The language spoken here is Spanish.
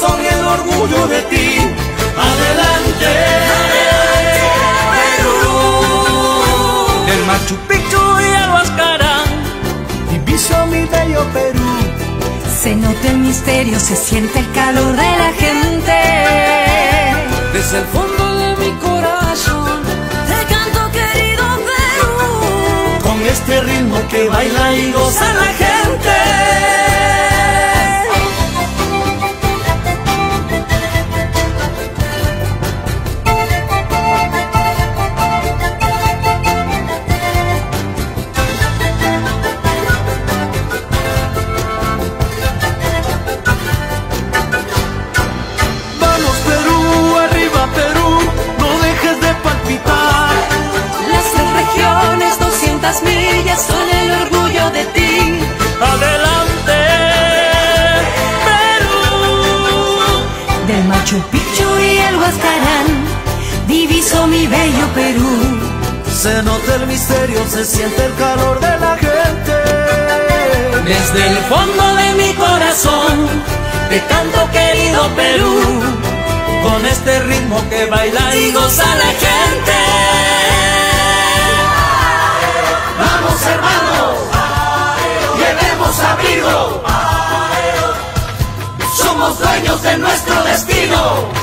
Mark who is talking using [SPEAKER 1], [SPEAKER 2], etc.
[SPEAKER 1] orgullo de ti. Adelante, Perú.
[SPEAKER 2] Del Machu Picchu y el Huascarán,
[SPEAKER 1] Diviso mi bello Perú.
[SPEAKER 3] Se nota el misterio, se siente el calor de la gente.
[SPEAKER 2] desde el fondo de mi corazón.
[SPEAKER 3] Te canto querido Perú.
[SPEAKER 1] Con este ritmo que baila y goza la gente.
[SPEAKER 3] El Machu Picchu y el Huascarán diviso mi bello Perú.
[SPEAKER 1] Se nota el misterio, se siente el calor de la gente.
[SPEAKER 2] Desde el fondo de mi corazón
[SPEAKER 1] te canto querido Perú. Con este ritmo que baila y goza la gente. Vamos hermanos, llevemos abrigo. Somos dueños de nuestro go!